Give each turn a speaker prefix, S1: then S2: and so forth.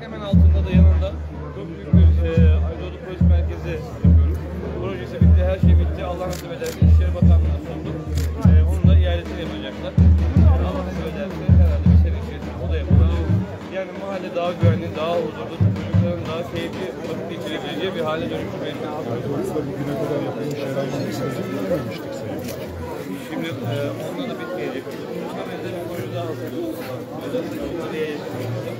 S1: hemen altında da yanında çok büyük bir e, Aydoğdu Polis Merkezi yapıyoruz. Projesi bitti, her şey bitti. Allah nasip ederse İçişleri Bakanlığı'na sunduk. E, onun da ihalesini yapacaklar. Allah nasip ederse herhalde bir sene içerisinde o da yapılacak. Yani mahalle daha güvenli, daha huzurlu, çocukların daha keyifli vakit geçirebileceği bir hale dönüştürmeye çalışıyoruz.
S2: Dolayısıyla bugüne kadar yapılmış herhangi bir sözü görmemiştik Sayın
S1: Şimdi e, onunla da bitmeyecek. Muhtemelen bir proje daha hazırlıyoruz. Burada da Burada